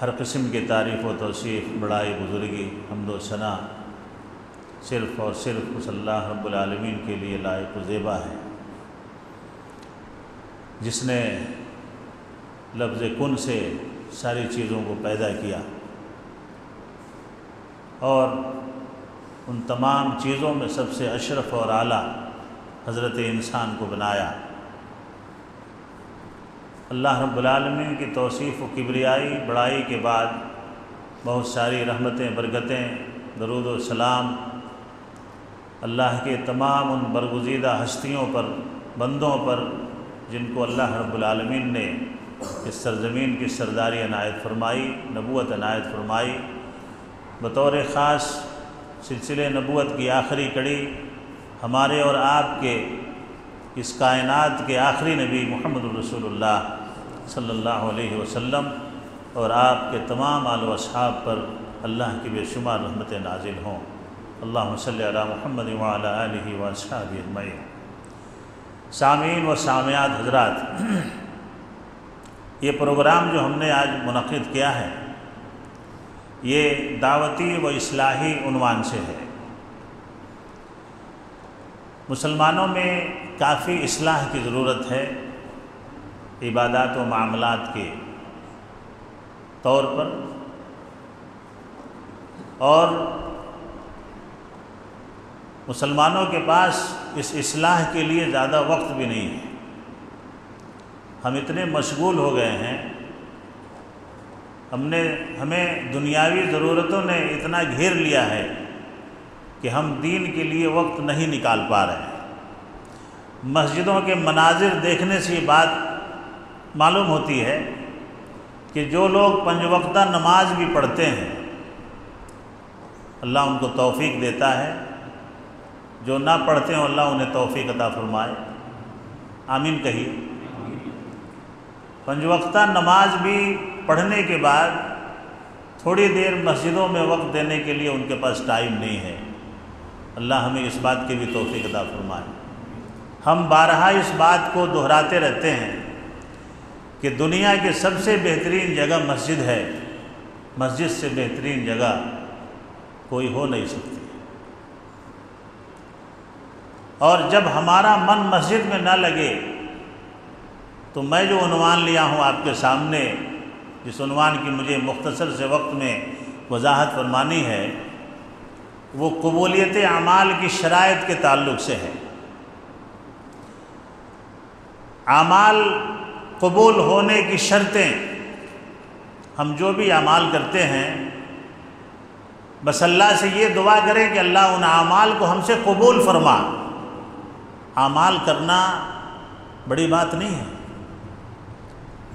हर किस्म की तारीफ़ व तोसीफ़, बड़ाई, बुज़ुर्गी, हमदो सना, सिर्फ़ और सिर्फ़ उस अल्लाह रब्बुल के लिए लायक ज़ेबा है। जिसने लफ्ज़ कुन से सारी चीज़ों को पैदा किया और उन तमाम चीज़ों में सबसे अशरफ और आला हज़रत इंसान को बनाया। अल्लाह रब्बुल की तौसीफ़ व किबरियाई बड़ाई के बाद बहुत सारी रहमतें, बरकतें, दरूद सलाम अल्लाह के तमाम उन बरगुजीदा हस्तियों पर, बंदों पर, जिनको अल्लाह रब्बुल ने इस सरज़मीन की सरदारी अनायत फरमाई नबूत अनायत फरमाई, बतौर ख़ास सिलसिले नबूत की आखिरी कड़ी हमारे और आपके इस कायनात के आखिरी नबी मोहम्मद रसूलुल्लाह सल्लल्लाहु अलैहि वसल्लम और आपके तमाम आल असहाब पर अल्लाह की बेशुमार रहमतें नाजिल हों। अल्लाह सल महमद वाली सामीन व सामियात हजरात, ये प्रोग्राम जो हमने आज मुनद किया है, ये दावती व इसलाही उनवान से है। मुसलमानों में काफ़ी इसलाह की ज़रूरत है इबादत व मामलात के तौर पर। और मुसलमानों के पास इस इसलाह के लिए ज़्यादा वक्त भी नहीं है। हम इतने मशगूल हो गए हैं, हमने, हमें दुनियावी ज़रूरतों ने इतना घेर लिया है कि हम दीन के लिए वक्त नहीं निकाल पा रहे हैं। मस्जिदों के मनाजिर देखने से ये बात मालूम होती है कि जो लोग पंजवक्ता नमाज़ भी पढ़ते हैं, अल्लाह उनको तौफीक देता है। जो ना पढ़ते हो, अल्लाह उन्हें तौफीक अता फरमाए। आमीन कहिए। पंजवक्ता नमाज़ भी पढ़ने के बाद थोड़ी देर मस्जिदों में वक्त देने के लिए उनके पास टाइम नहीं है। अल्लाह हमें इस बात की भी तोफ़ी अदा फरमाए। हम बारहा इस बात को दोहराते रहते हैं कि दुनिया की सबसे बेहतरीन जगह मस्जिद है। मस्जिद से बेहतरीन जगह कोई हो नहीं सकती। और जब हमारा मन मस्जिद में न लगे तो मैं जो उनवान लिया हूँ आपके सामने, जिस उनवान की मुझे मुख्तसर से वक्त में वजाहत फरमानी है वो कबूलियत अमाल की शरात के ताल्लुक से है। आमाल कबूल होने की शर्तें, हम जो भी अमाल करते हैं, बस अल्लाह से ये दुआ करें कि अल्लाह उन अमाल को हमसे कबूल फरमा। आमाल करना बड़ी बात नहीं है।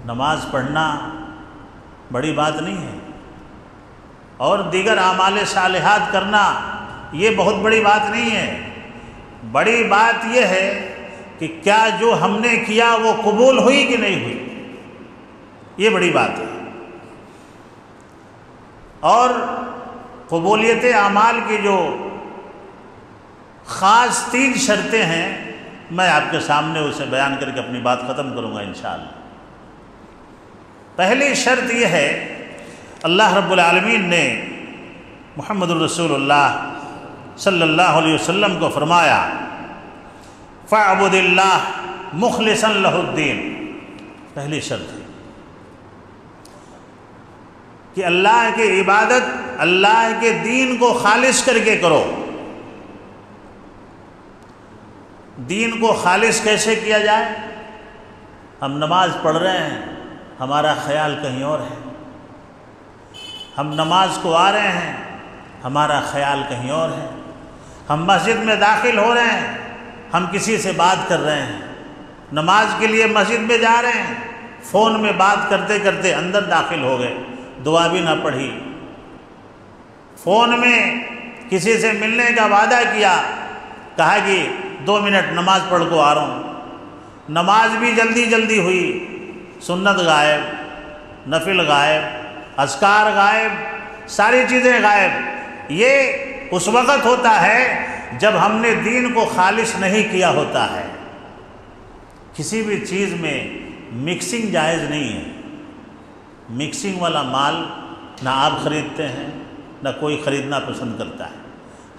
नमाज़ पढ़ना बड़ी बात नहीं है। और दीगर आमाल सालहात करना, ये बहुत बड़ी बात नहीं है। बड़ी बात यह है कि क्या जो हमने किया वो कबूल हुई कि नहीं हुई? ये बड़ी बात है। और कबूलियत अमाल की जो ख़ास तीन शर्तें हैं, मैं आपके सामने उसे बयान करके अपनी बात ख़त्म करूँगा इन पहली शर्त यह है अल्लाह रब्बुल ने मोहम्मद रसूलुल्लाह सल्लल्लाहु अलैहि वसल्लम को फरमाया फ़ाबुदिल्ला मुखलसन लहुद्दीन। पहली शर्त है कि अल्लाह की इबादत, अल्लाह के दीन को खालिश करके करो। दीन को खालिश कैसे किया जाए? हम नमाज़ पढ़ रहे हैं, हमारा ख्याल कहीं और है। हम नमाज़ को आ रहे हैं, हमारा ख्याल कहीं और है। हम मस्जिद में दाखिल हो रहे हैं, हम किसी से बात कर रहे हैं। नमाज़ के लिए मस्जिद में जा रहे हैं, फ़ोन में बात करते करते अंदर दाखिल हो गए। दुआ भी ना पढ़ी। फ़ोन में किसी से मिलने का वादा किया, कहा कि दो मिनट नमाज़ पढ़ को आ रहा हूँ। नमाज़ भी जल्दी जल्दी हुई। सुन्नत गायब, नफिल गायब असकार गायब, सारी चीज़ें गायब। ये उस वक़्त होता है जब हमने दीन को खालिश नहीं किया होता है। किसी भी चीज़ में मिक्सिंग जायज़ नहीं है। मिक्सिंग वाला माल ना आप ख़रीदते हैं, ना कोई ख़रीदना पसंद करता है।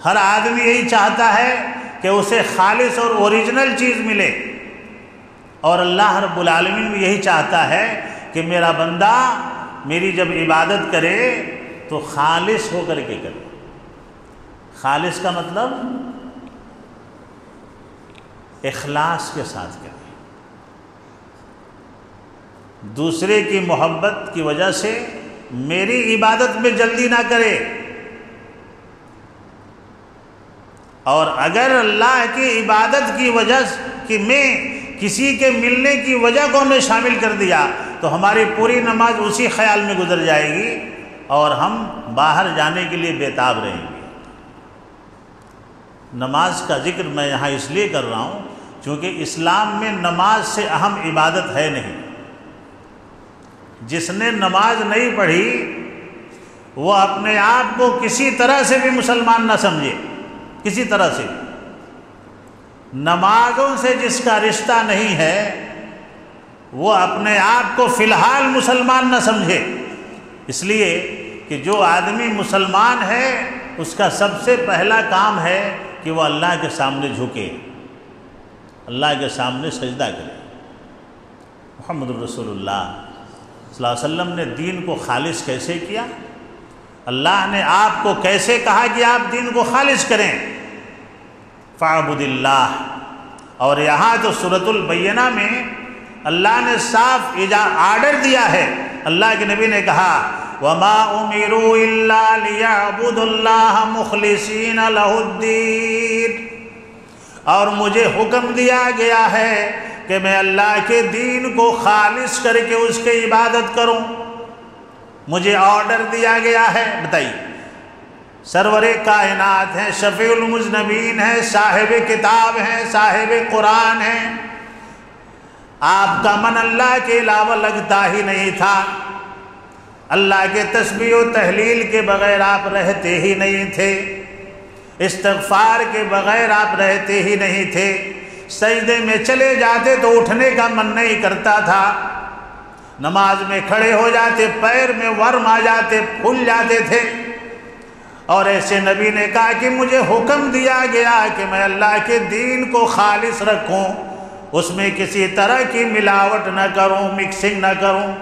हर आदमी यही चाहता है कि उसे खालिश और ओरिजिनल चीज़ मिले। और अल्लाह रब्बुल आलमीन भी यही चाहता है कि मेरा बंदा मेरी जब इबादत करे तो खालिश होकर के करे। खालिश का मतलब इखलास के साथ करें। दूसरे की मोहब्बत की वजह से मेरी इबादत में जल्दी ना करे। और अगर अल्लाह की इबादत की वजह की मैं किसी के मिलने की वजह को हमने शामिल कर दिया तो हमारी पूरी नमाज़ उसी ख्याल में गुजर जाएगी और हम बाहर जाने के लिए बेताब रहेंगे। नमाज़ का ज़िक्र मैं यहाँ इसलिए कर रहा हूँ, क्योंकि इस्लाम में नमाज़ से अहम इबादत है नहीं। जिसने नमाज़ नहीं पढ़ी, वो अपने आप को किसी तरह से भी मुसलमान ना समझे। किसी तरह से। नमाजों से जिसका रिश्ता नहीं है वो अपने आप को फ़िलहाल मुसलमान न समझे। इसलिए कि जो आदमी मुसलमान है, उसका सबसे पहला काम है कि वह अल्लाह के सामने झुके। अल्लाह के सामने सजदा करे। मोहम्मद रसूलुल्लाह वसल्लम ने दीन को खालिश कैसे किया? अल्लाह ने आपको कैसे कहा कि आप दीन को खालिश करें? फ़ाबुदिल्लाह। और यहाँ तो सूरतुलबैना में अल्लाह ने साफ़ इजा आर्डर दिया है। अल्लाह के नबी ने कहा, वमा उमिरू मुखलिसन लहुद्दीन। और मुझे हुक्म दिया गया है कि मैं अल्लाह के दीन को खालिश करके उसकी इबादत करूँ। मुझे ऑर्डर दिया गया है। बताइए, सरवर कायनात हैं शफ़ीमनबीन हैं, साहिब किताब हैं, साहिब कुरान हैं। आपका मन अल्लाह के अलावा लगता ही नहीं था। अल्लाह के तस्वीर तहलील के बग़ैर आप रहते ही नहीं थे। इस्तफ़ार के बग़ैर आप रहते ही नहीं थे। सजदे में चले जाते तो उठने का मन नहीं करता था। नमाज़ में खड़े हो जाते, पैर में वर्म आ जाते, फूल जाते थे। और ऐसे नबी ने कहा कि मुझे हुक्म दिया गया कि मैं अल्लाह के दीन को खालिश रखूँ। उसमें किसी तरह की मिलावट न करूँ मिक्सिंग न करूँ।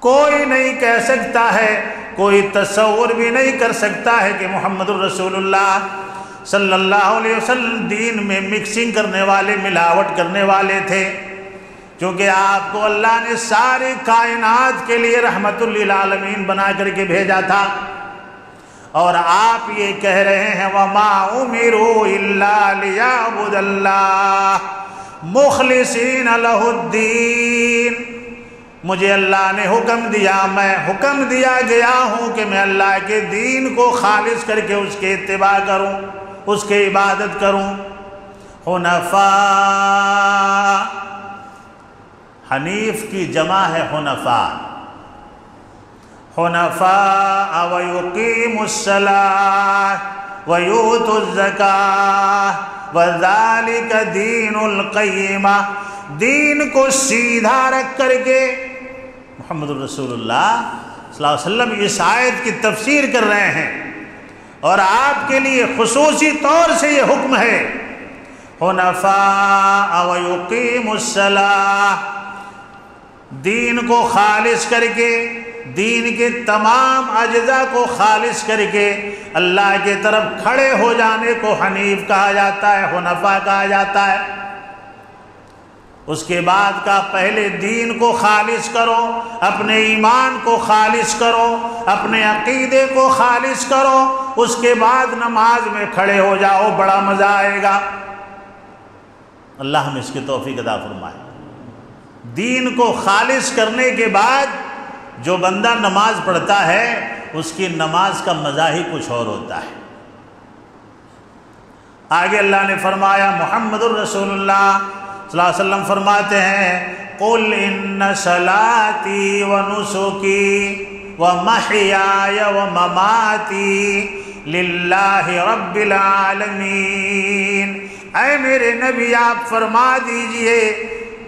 कोई नहीं कह सकता है, कोई तस्वुर भी नहीं कर सकता है कि मोहम्मद रसूलुल्लाह सल्लल्लाहु अलैहि वसल्लम दीन में मिक्सिंग करने वाले, मिलावट करने वाले थे। क्योंकि आपको अल्लाह ने सारे कायनात के लिए रहमतुल्लिल आलमीन बना करके भेजा था। और आप ये कह रहे हैं, वमा उमिरो मुखलिसिन अलहुद्दीन मुझे अल्लाह ने हुक्म दिया, मैं हुक्म दिया गया हूँ कि मैं अल्लाह के दीन को खालिश करके उसके इतबा करूँ, उसके इबादत करूँ। हुनफा, हनीफ की जमा है हुनफा। हुनफा अवयुकीमसला वयूतुज़का वजालिक दीनुलक़ीमा दीन को सीधा रख करके मोहम्मद रसूलुल्लाह इस आयत की तफसीर कर रहे हैं। और आपके लिए खसूसी तौर से ये हुक्म है। होनफा अवयुकीमसला दीन को खालिश करके दीन के तमाम अज्जा को खालिश करके अल्लाह के तरफ़ खड़े हो जाने को हनीफ कहा जाता है, हुनफा कहा जाता है। उसके बाद का पहले दीन को खालिश करो, अपने ईमान को खालिश करो, अपने अकीदे को खालिश करो, उसके बाद नमाज़ में खड़े हो जाओ, बड़ा मज़ा आएगा। अल्लाह हमें इसकी तोफ़ी अदा फरमाए। दीन को खालिश करने के बाद जो बंदा नमाज़ पढ़ता है, उसकी नमाज़ का मज़ा ही कुछ और होता है। आगे अल्लाह ने फरमाया मोहम्मद वसल्लम फरमाते हैं, कुल इन सलाती व नुसुकी व महियाय व ममाती रब्बिल आलमीन। मेरे नबी, आप फरमा दीजिए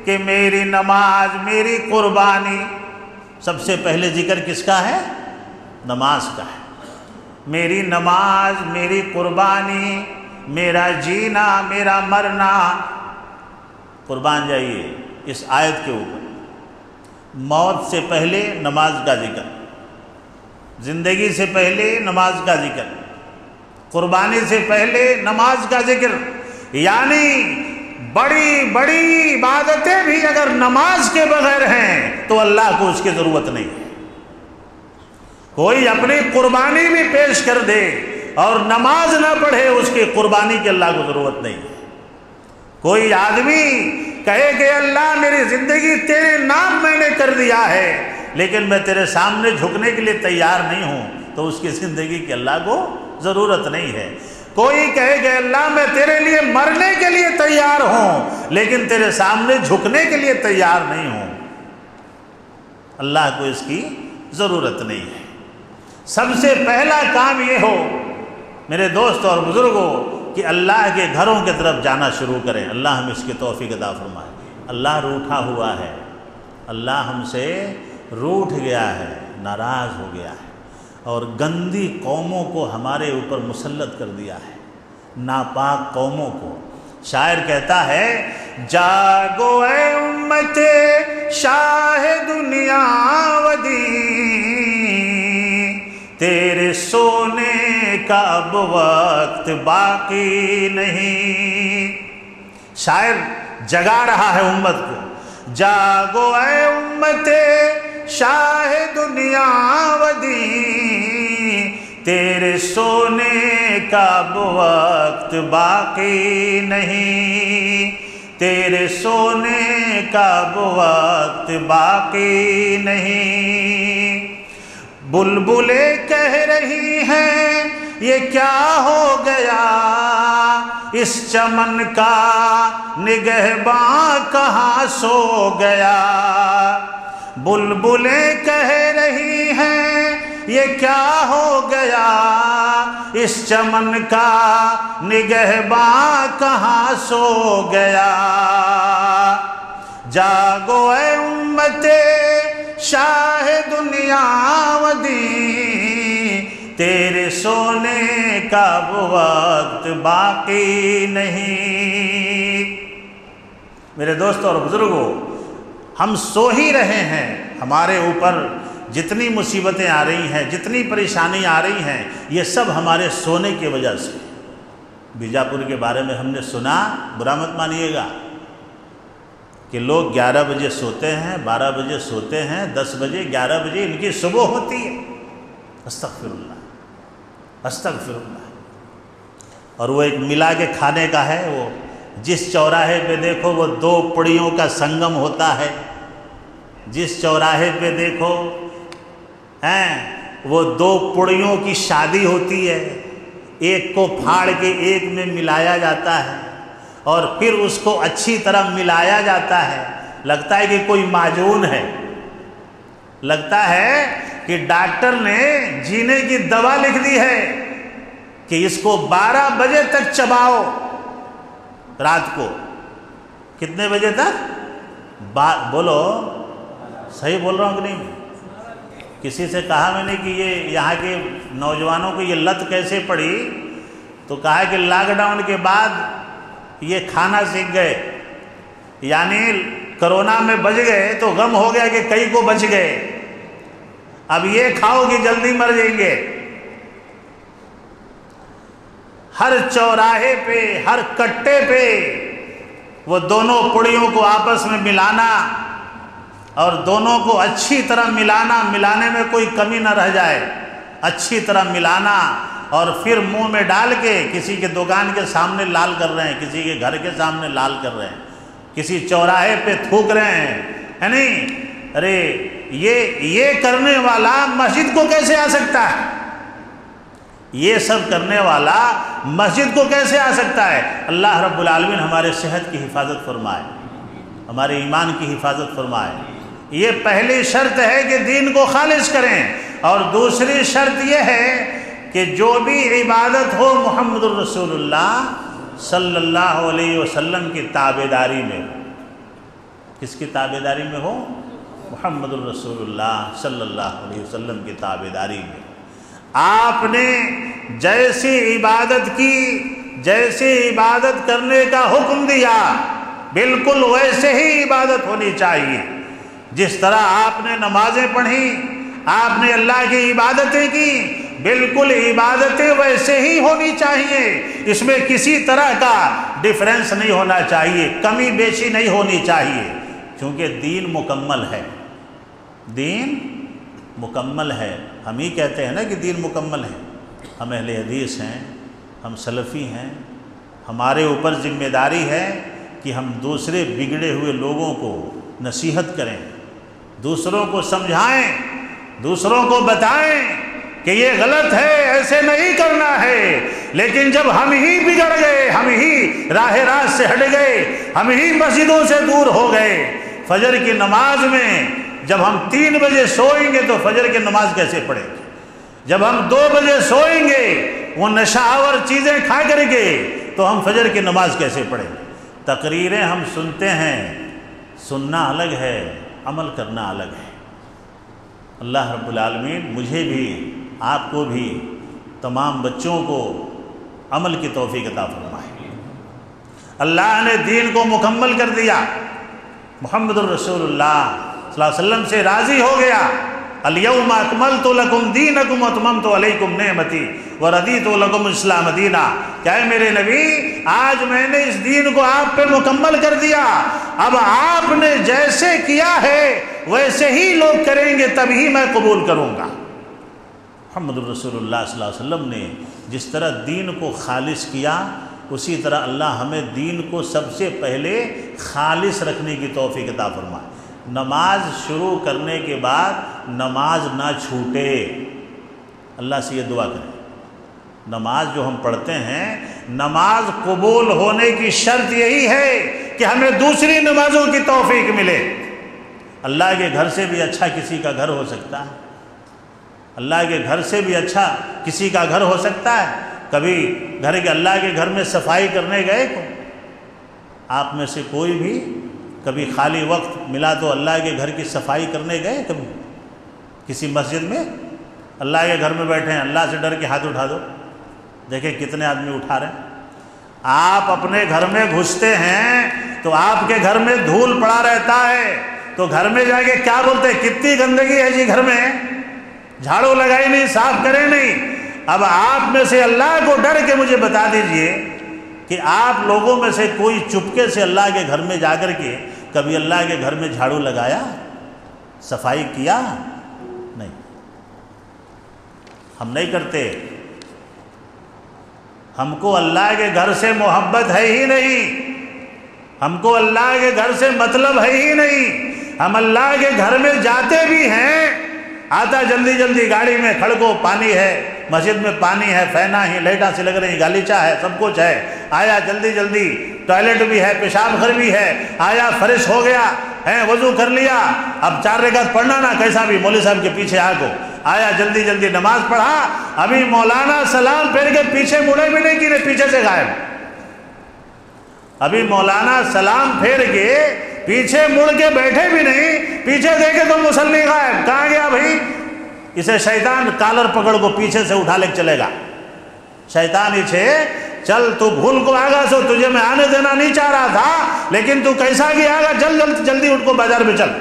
कि मेरी नमाज़, मेरी कुर्बानी सबसे पहले ज़िक्र किसका है? नमाज़ का है। मेरी नमाज़, मेरी कुर्बानी, मेरा जीना, मेरा मरना। कुर्बान जाइए इस आयत के ऊपर। मौत से पहले नमाज़ का ज़िक्र। ज़िंदगी से पहले नमाज़ का ज़िक्र। कुर्बानी से पहले नमाज़ का ज़िक्र। यानी बड़ी बड़ी इबादतें भी अगर नमाज़ के बगैर हैं तो अल्लाह को उसकी ज़रूरत नहीं। कोई अपनी कुर्बानी भी पेश कर दे और नमाज़ ना पढ़े, उसकी कुर्बानी की अल्लाह को ज़रूरत नहीं। कोई आदमी कहे कि अल्लाह, मेरी ज़िंदगी तेरे नाम मैंने कर दिया है, लेकिन मैं तेरे सामने झुकने के लिए तैयार नहीं हूँ तो उसकी ज़िंदगी की अल्लाह को ज़रूरत नहीं है। कोई कहे कि अल्लाह, मैं तेरे लिए मरने के लिए तैयार हूँ, लेकिन तेरे सामने झुकने के लिए तैयार नहीं हूँ। अल्लाह को इसकी ज़रूरत नहीं है। सबसे पहला काम ये हो, मेरे दोस्त और बुज़ुर्गों, कि अल्लाह के घरों की तरफ़ जाना शुरू करें। अल्लाह हम इसकी तोफ़ी अदा फरमाए। अल्लाह रूठा हुआ है। अल्लाह हमसे रूठ गया है, नाराज़ हो गया है। और गंदी कौमों को हमारे ऊपर मुसलत कर दिया है। नापाक कौमों को। शायर कहता है, जागो उम्मते शाह दुनिया वदी तेरे सोने का अब वक्त बाकी नहीं। शायर जगा रहा है उम्मत को, जागो है उम्मते शाह दुनिया वदी तेरे सोने का वक्त बाकी नहीं। तेरे सोने का वक्त बाकी नहीं। बुलबुले कह रही हैं, ये क्या हो गया? इस चमन का निगहबा कहाँ सो गया? बुलबुले कह रही हैं ये क्या हो गया? इस चमन का निगहबा कहाँ सो गया? जागो ए उम्मते, शाह दुनियावदी तेरे सोने का वो वक्त बाकी नहीं। मेरे दोस्तों और बुज़ुर्गों, हम सो ही रहे हैं, हमारे ऊपर जितनी मुसीबतें आ रही हैं, जितनी परेशानी आ रही हैं, ये सब हमारे सोने की वजह से। बीजापुर के बारे में हमने सुना, बुरा मत मानिएगा। कि लोग 11 बजे सोते हैं 12 बजे सोते हैं 10 बजे 11 बजे, इनकी सुबह होती है। अस्तगफिरुल्लाह अस्तगफिरुल्लाह। और वो एक मिला के खाने का है, वो जिस चौराहे पे देखो, वो दो पुड़ियों का संगम होता है। जिस चौराहे पे देखो हैं, वो दो पुड़ियों की शादी होती है, एक को फाड़ के एक में मिलाया जाता है और फिर उसको अच्छी तरह मिलाया जाता है। लगता है कि कोई माजून है। लगता है कि डॉक्टर ने जीने की दवा लिख दी है कि इसको 12 बजे तक चबाओ रात को। कितने बजे तक? बोलो, सही बोल रहा हूँ कि नहीं? किसी से कहा मैंने कि ये यहाँ के नौजवानों को ये लत कैसे पड़ी? तो कहा कि लॉकडाउन के बाद ये खाना सीख गए। यानी कोरोना में बच गए तो गम हो गया कि कई को बच गए। अब ये खाओ कि जल्दी मर जाएँगे। हर चौराहे पे, हर कट्टे पे वो दोनों पुड़ियों को आपस में मिलाना और दोनों को अच्छी तरह मिलाना, मिलाने में कोई कमी ना रह जाए। अच्छी तरह मिलाना और फिर मुँह में डाल के किसी के दुकान के सामने लाल कर रहे हैं, किसी के घर के सामने लाल कर रहे हैं, किसी चौराहे पे थूक रहे हैं, है नहीं? अरे, ये ये करने वाला मस्जिद को कैसे आ सकता है? ये सब करने वाला मस्जिद को कैसे आ सकता है? अल्लाह रब्बुल आलमीन हमारे सेहत की हिफाजत फरमाए, हमारे ईमान की हिफाजत फरमाए। ये पहली शर्त है कि दीन को खालिज करें। और दूसरी शर्त यह है कि जो भी इबादत हो मोहम्मद रसूलुल्लाह सल्लल्लाहु अलैहि वसल्लम की ताबेदारी में। किसकी ताबेदारी में हो? मोहम्मद रसूलुल्लाह सल्लल्लाहु अलैहि वसल्लम की ताबेदारी में। आपने जैसी इबादत की, जैसी इबादत करने का हुक्म दिया, बिल्कुल वैसे ही इबादत होनी चाहिए। जिस तरह आपने नमाजें पढ़ी, आपने अल्लाह की इबादतें की, बिल्कुल इबादतें वैसे ही होनी चाहिए। इसमें किसी तरह का डिफरेंस नहीं होना चाहिए, कमी बेशी नहीं होनी चाहिए। क्योंकि दीन मुकम्मल है। दीन मुकम्मल है। हम ही कहते हैं ना कि दीन मुकम्मल है। हम अहले हदीस हैं, हम सलफ़ी हैं, हमारे ऊपर ज़िम्मेदारी है कि हम दूसरे बिगड़े हुए लोगों को नसीहत करें। दूसरों को समझाएँ, दूसरों को बताएँ कि ये गलत है, ऐसे नहीं करना है। लेकिन जब हम ही बिगड़ गए, हम ही राह रात से हट गए, हम ही मस्जिदों से दूर हो गए, फजर की नमाज़ में जब हम तीन बजे सोएँगे तो फजर की नमाज़ कैसे पढ़ेंगे? जब हम दो बजे सोएँगे, वो नशावर चीज़ें खा करके तो हम फजर की नमाज़ कैसे पढ़ेंगे? तकरीरें हम सुनते हैं, सुनना अलग है। अमल करना अलग है। अल्लाह रब्बुल आलमीन मुझे भी, आपको भी, तमाम बच्चों को अमल की तोफ़ी अता फरमाए। अल्लाह ने दीन को मुकम्मल कर दिया। मोहम्मद रसूलुल्लाह वसल्लम से राज़ी हो गया। अलयम अकमल तो लकुम दीन अकुम अतमम इस्लाम दीना क्या मेरे नबी? आज मैंने इस दीन को आप पे मुकम्मल कर दिया। अब आपने जैसे किया है, वैसे ही लोग करेंगे, तभी मैं कबूल करूँगा। मोहम्मद रसूलुल्लाह ने जिस तरह दीन को खालिश किया, उसी तरह अल्लाह हमें दीन को सबसे पहले खालिश रखने की तोफ़ी किताब फरमाए। नमाज़ शुरू करने के बाद नमाज़ ना छूटे। अल्लाह से ये दुआ करें। नमाज़ जो हम पढ़ते हैं, नमाज़ कबूल होने की शर्त यही है कि हमें दूसरी नमाज़ों की तोफ़ी मिले। अल्लाह के घर से भी अच्छा किसी का घर हो सकता है। अल्लाह के घर से भी अच्छा किसी का घर हो सकता है। कभी घर के अल्लाह के घर में सफ़ाई करने गए को, आप में से कोई भी कभी खाली वक्त मिला तो अल्लाह के घर की सफ़ाई करने गए कभी? किसी मस्जिद में? अल्लाह के घर में बैठे हैं, अल्लाह से डर के हाथ उठा दो। देखें कितने आदमी उठा रहे हैं। आप अपने घर में घुसते हैं तो आपके घर में धूल पड़ा रहता है। तो घर में जाके क्या बोलते हैं? कितनी गंदगी है जी घर में। झाड़ू लगाई नहीं, साफ़ करे नहीं। अब आप में से अल्लाह को डर के मुझे बता दीजिए कि आप लोगों में से कोई चुपके से अल्लाह के घर में जाकर के कभी अल्लाह के घर में झाड़ू लगाया, सफ़ाई किया? नहीं। हम नहीं करते। हमको अल्लाह के घर से मोहब्बत है ही नहीं। हमको अल्लाह के घर से मतलब है ही नहीं। हम अल्लाह के घर में जाते भी हैं। आता जल्दी जल्दी गाड़ी में खड़को पानी है। मस्जिद में पानी है, फैना ही, लाइटा से लग रही गालीचा है, सब कुछ है। आया जल्दी जल्दी। टॉयलेट भी है, पेशाब घर भी है। आया, फ्रेश हो गया, है, वज़ू कर लिया। अब चार रेखात पढ़ना ना, कैसा भी मौली साहब के पीछे आको आया जल्दी जल्दी, नमाज़ पढ़ा। अभी मौलाना सलाम फेर के पीछे मुड़े भी नहीं कि पीछे से गायब। अभी मौलाना सलाम फेर के पीछे मुड़ के बैठे भी नहीं, पीछे देखे तो मुसल्ली गायब। कहा गया भाई? इसे शैतान कालर पकड़ को पीछे से उठा ले चलेगा। शैतान इसे, चल तू भूल को आगा, सो तुझे मैं आने देना नहीं चाह रहा था, लेकिन तू कैसा गया आगा जल्द जल्द, जल्दी उठ को बाज़ार में चल।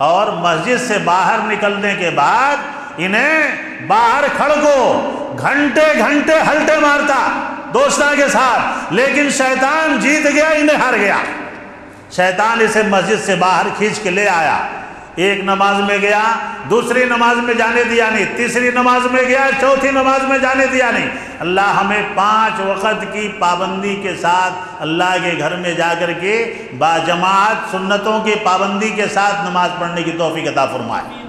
और मस्जिद से बाहर निकलने के बाद इन्हें बाहर खड़ को घंटे घंटे हल्टे मारता दोस्ता के साथ, लेकिन शैतान जीत गया, इन्हें हार गया। शैतान इसे मस्जिद से बाहर खींच के ले आया। एक नमाज़ में गया, दूसरी नमाज़ में जाने दिया नहीं, तीसरी नमाज़ में गया, चौथी नमाज़ में जाने दिया नहीं। अल्लाह हमें पाँच वक़्त की पाबंदी के साथ अल्लाह के घर में जाकर के बाजमात सुन्नतों की पाबंदी के साथ नमाज़ पढ़ने की तोफ़ी अता फरमाए।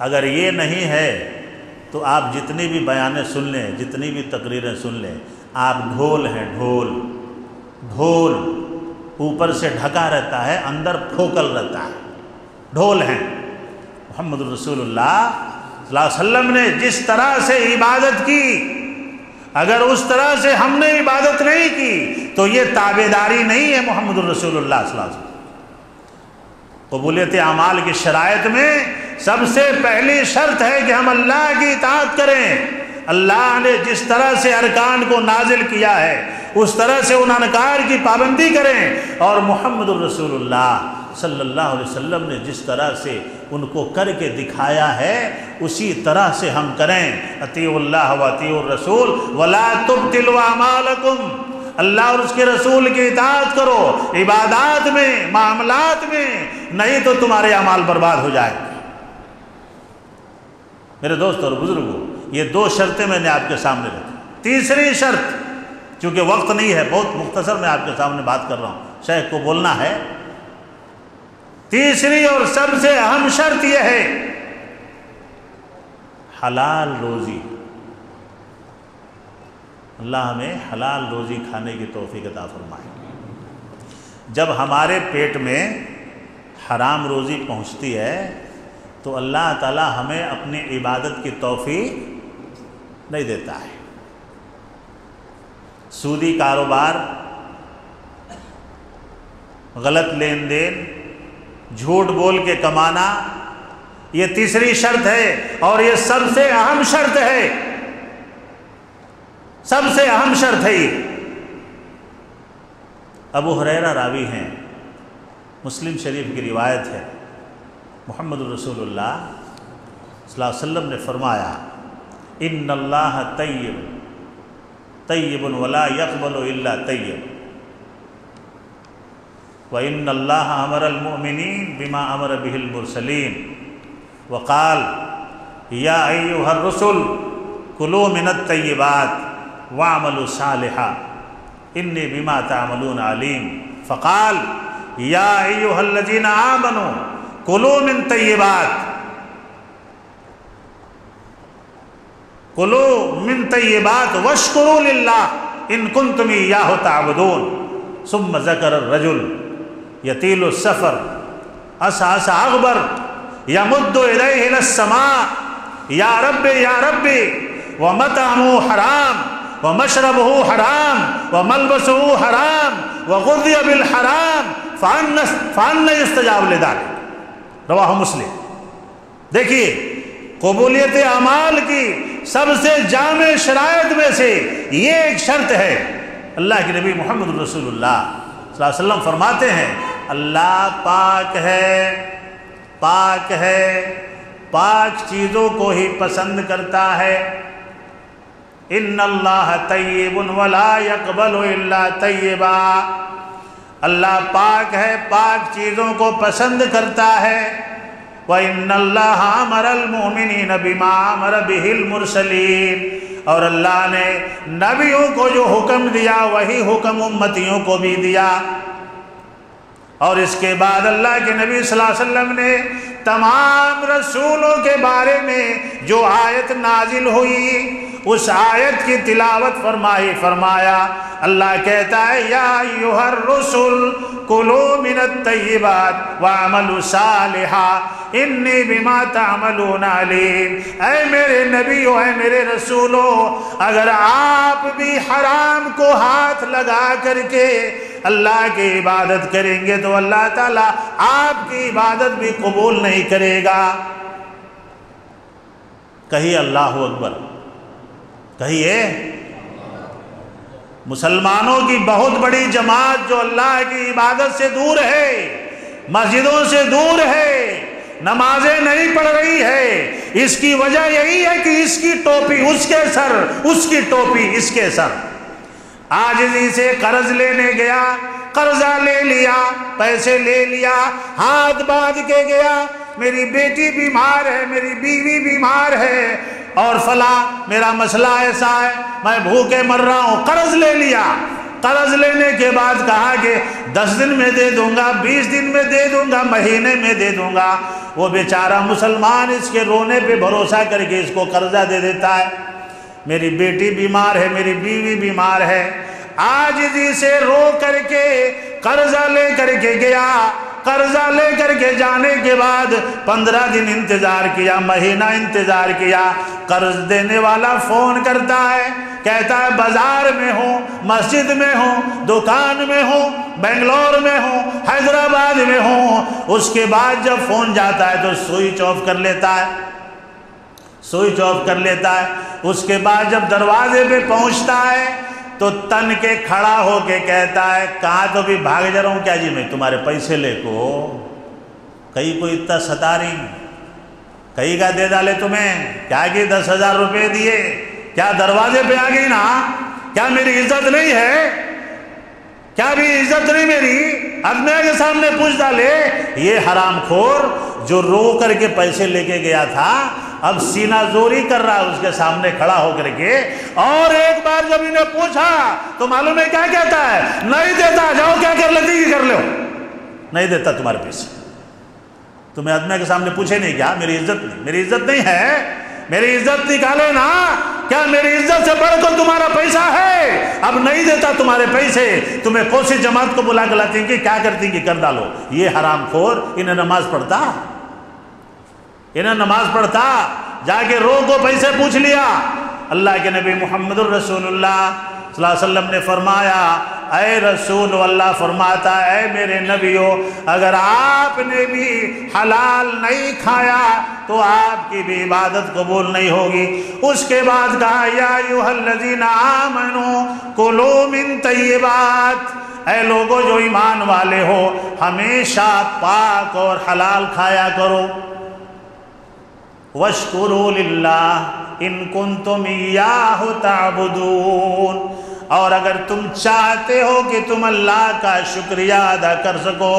अगर ये नहीं है तो आप जितनी भी बयानें सुन लें, जितनी भी तकरीरें सुन लें, आप ढोल हैं, ढोल। ढोल ऊपर से ढका रहता है, अंदर फोकल रहता है। ढोल हैं। मोहम्मद रसूलुल्लाह ने जिस तरह से इबादत की, अगर उस तरह से हमने इबादत नहीं की तो ये ताबेदारी नहीं है मोहम्मद रसूलुल्लाह कबूलियत अमाल की शरात में सबसे पहली शर्त है कि हम अल्लाह की इतात करें। अल्लाह ने जिस तरह से अरकान को नाजिल किया है, उस तरह से उन अनकार की पाबंदी करें और मोहम्मद रसूलुल्लाह सल्लल्लाहु अलैहि वसल्लम ने जिस तरह से उनको करके दिखाया है, उसी तरह से हम करें। अतील्ला रसूल वला तुम तिलवामालकुम अल्लाह और उसके रसूल की इतात करो, इबादात में, मामलात में, नहीं तो तुम्हारे अमाल बर्बाद हो जाए। मेरे दोस्त और बुज़ुर्गों, ये दो शर्तें मैंने आपके सामने रखी। तीसरी शर्त चूँकि वक्त नहीं है, बहुत मुख्तसर मैं आपके सामने बात कर रहा हूँ। शेख को बोलना है तीसरी और सबसे अहम शर्त यह है, हलाल रोज़ी। अल्लाह हमें हलाल रोज़ी खाने की तोफ़ी अता फरमाए। जब हमारे पेट में हराम रोज़ी पहुँचती है तो अल्लाह ताला हमें अपनी इबादत की तोफ़ी नहीं देता है। सूदी कारोबार, गलत लेन देन झूठ बोल के कमाना, ये तीसरी शर्त है और ये सबसे अहम शर्त है। सबसे अहम शर्त है ये। अबू हुरैरा रावी हैं, मुस्लिम शरीफ की रिवायत है। मोहम्मद रसूलुल्लाह वसल्लम ने फरमाया इन अल्लाह तय्यब, तय्यबन वला यकबल इल्ला तय्यब। व इन अल्लाह अमरमिन बिमा अमर बिलमरसलीम वक़ाल या हर रसुल कुलो मिनत तय्यबात वामल इन्नी बिमा तामलून आलीम फ़काल या अय्युहल्लजीन आमनो कुलो मिन तय्यबात कुलो मिन तय्यबात वशकुरु इन कुंतुम याहु ताबदून सुम्म ज़कर रजुल यतील सफ़र। अस अस अकबर या मुद्दमा या रब या रब व मतमु हराम। व मशरब हराम। व मलबस हराम। व गुदियबिल हराम। फ़ान फ़ान इस्तजाब रवा मुस्लिम। देखिए, कबूलियत अमाल की सबसे जाम शरात में से ये एक शर्त है। अल्लाह के नबी मोहम्मद रसूलुल्लाह फरमाते हैं अल्लाह पाक है पाक है, पाक चीज़ों को ही पसंद करता है। इन अल्लाह तय्यबुन वला यकबल तय्यबा। अल्लाह पाक है, पाक चीज़ों को पसंद करता है। व इन अल्लाह मरल मोमिन बिहिल और अल्लाह ने नबियों को जो हुक्म दिया, वही हुक्म उम्मतियों को भी दिया। और इसके बाद अल्लाह के नबी वसल्लम ने तमाम रसूलों के बारे में जो आयत नाजिल हुई, उस आयत की तिलावत फरमाई, फरमाया, अल्लाह कहता है, या युहर रसुल, कुलो मिनत तय्यबात व अमल सालिहा, इन्नी बिमा तामलून अलीम ऐ मेरे नबी हो ऐ मेरे रसूलो, अगर आप भी हराम को हाथ लगा करके अल्लाह की इबादत करेंगे तो अल्लाह ताला आपकी इबादत भी कबूल नहीं करेगा। कही अल्लाह अकबर कहिए मुसलमानों की बहुत बड़ी जमात जो अल्लाह की इबादत से दूर है, मस्जिदों से दूर है, नमाजें नहीं पढ़ रही है, इसकी वजह यही है कि इसकी टोपी उसके सर, उसकी टोपी इसके सर। आज से कर्ज लेने गया, कर्जा ले लिया, पैसे ले लिया, हाथ बाँध के गया। मेरी बेटी बीमार है, मेरी बीवी बीमार है, और फला, मेरा मसला ऐसा है, मैं भूखे मर रहा हूँ, कर्ज ले लिया। कर्ज लेने के बाद कहा कि, दस दिन में दे दूँगा, बीस दिन में दे दूँगा, महीने में दे दूँगा। वो बेचारा मुसलमान इसके रोने पे भरोसा करके इसको कर्जा दे देता है। मेरी बेटी बीमार है, मेरी बीवी बीमार है। आज जी से रो करके, कर्जा ले करके गया। कर्जा ले करके जाने के बाद पंद्रह दिन इंतज़ार किया, महीना इंतज़ार किया। कर्ज देने वाला फ़ोन करता है, कहता है, बाज़ार में हूँ, मस्जिद में हूँ, दुकान में हूँ, बेंगलोर में हूँ, हैदराबाद में हूँ। उसके बाद जब फ़ोन जाता है तो स्विच ऑफ़ कर लेता है। स्विच ऑफ़ कर लेता है। उसके बाद जब दरवाजे पे पहुँचता है तो तन के खड़ा होके कहता है, कहाँ तो भी भाग जा रहा हूँ क्या जी मैं? तुम्हारे पैसे ले को। कहीं को इतना सता रही कहीं का दे डाले तुम्हें? क्या कि दस हज़ार रुपये दिए? क्या दरवाजे पे आ गई ना? क्या मेरी इज़्ज़त नहीं है? क्या भी इज़्ज़त नहीं मेरी? अग्नय के सामने पूछ डाले, ये हराम खोर जो रो करके पैसे लेके गया था अब सीना जोरी कर रहा है, उसके सामने खड़ा होकर के। और एक बार जब इन्हें पूछा तो मालूम है क्या कहता है? नहीं देता, जाओ क्या कर लेती कर लो। नहीं देता तुम्हारे पैसे। तुम्हें आदमी के सामने पूछे नहीं क्या? मेरी इज़्ज़त नहीं, मेरी इज़्ज़त नहीं है। मेरी इज़्ज़त निकाले ना। क्या मेरी इज़्ज़त से बढ़कर तुम्हारा पैसा है? अब नहीं देता तुम्हारे पैसे। तुम्हें कोसी जमात को बुला के लाती क्या करती कि कर डालो। ये हराम खोर इन्हें नमाज़ पढ़ता? इन्हें नमाज़ पढ़ता, जाके रो को पैसे पूछ लिया। अल्लाह के नबी मोहम्मद वसल्लम ने फरमाया अय रसूल, अल्लाह फरमाता है मेरे नबियो, अगर आपने भी हलाल नहीं खाया तो आपकी भी इबादत कबूल नहीं होगी। उसके बाद कहा ऐ लोगो, जो ईमान वाले हो, हमेशा पाक और हलाल खाया करो। वशकुरुल्ला इन कुन तुम ताबुदून। और अगर तुम चाहते हो कि तुम अल्लाह का शुक्रिया अदा कर सको,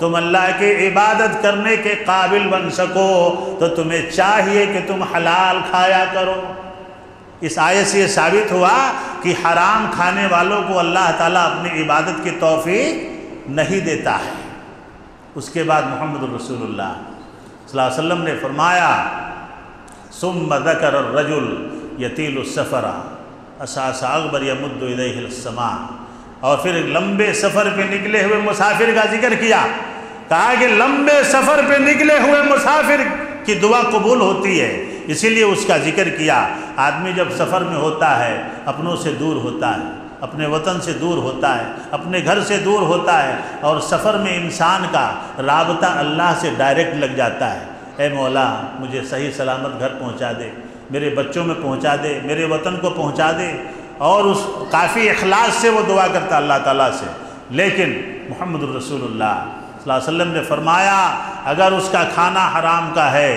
तुम अल्लाह की इबादत करने के काबिल बन सको तो तुम्हें चाहिए कि तुम हलाल खाया करो। इस आयत से ये साबित हुआ कि हराम खाने वालों को अल्लाह ताला अपनी इबादत की तोफ़ी नहीं देता है। उसके बाद मोहम्मद रसूलुल्लाह। वसल्लम ने फरमाया सुम दकर रजुल यतील सफ़रा असास अकबर और फिर लंबे सफ़र पे निकले हुए मुसाफिर का ज़िक्र किया। कहा कि लंबे सफ़र पे निकले हुए मुसाफिर की दुआ कबूल होती है, इसीलिए उसका ज़िक्र किया। आदमी जब सफ़र में होता है, अपनों से दूर होता है। अपने वतन से दूर होता है, अपने घर से दूर होता है और सफ़र में इंसान का रबता अल्लाह से डायरेक्ट लग जाता है। ए मौला, मुझे सही सलामत घर पहुँचा दे, मेरे बच्चों में पहुँचा दे, मेरे वतन को पहुँचा दे और उस काफ़ी अखलास से वो दुआ करता अल्लाह ताला से। लेकिन मोहम्मद रसूलुल्लाह वसल्लम ने फरमाया, अगर उसका खाना हराम का है,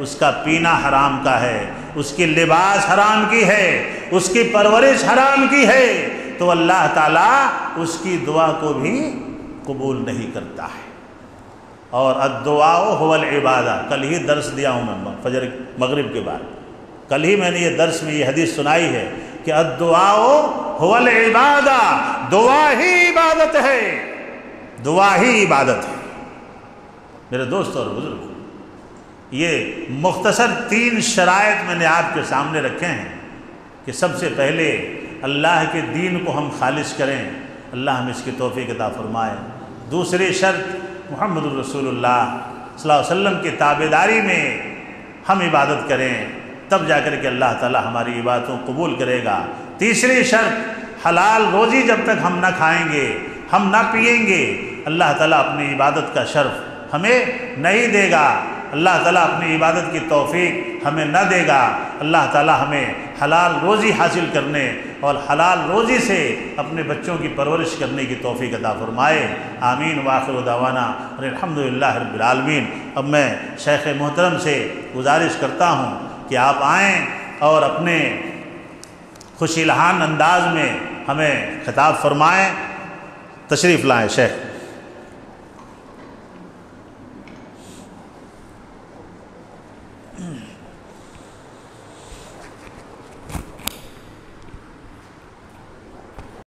उसका पीना हराम का है, उसकी लिबास हराम की है, उसकी परवरिश हराम की है तो अल्लाह ताला उसकी दुआ को भी कबूल नहीं करता है। और अदुआओ हवल इबादा, कल ही दर्स दिया हूँ मैं, फजर मगरिब के बाद। कल ही मैंने ये दर्स में ये हदीस सुनाई है कि अदुआओ हवल इबादा, दुआ ही इबादत है। दुआ ही इबादत है। मेरे दोस्त और बुज़ुर्ग, ये मुख्तसर तीन शराय मैंने आपके सामने रखे हैं कि सबसे पहले अल्लाह के दीन को हम खालिश करें। अल्लाह हम इसकी तोफ़ी अता फरमाए। दूसरी शर्त मोहम्मद रसूलुल्लाह वसल्लम की ताबेदारी में हम इबादत करें। तब जाकर के अल्लाह ताला हमारी इबादतों कबूल करेगा। तीसरी शर्त, हलाल रोज़ी जब तक हम ना खाएँगे, हम ना पिएँगे अल्लाह ताला अपनी इबादत का शर्फ हमें नहीं देगा। अल्लाह ताला अपनी इबादत की तौफीक हमें न देगा। अल्लाह ताला हमें हलाल रोज़ी हासिल करने और हलाल रोज़ी से अपने बच्चों की परवरिश करने की तोफ़ी अदा फरमाए। आमीन। वाखिर दावाना रबालमीन अब मैं शेख मोहतरम से गुजारिश करता हूँ कि आप आएँ और अपने खुशी लहान अंदाज में हमें खिताब फरमाएँ। तशरीफ़ लाएँ शेख।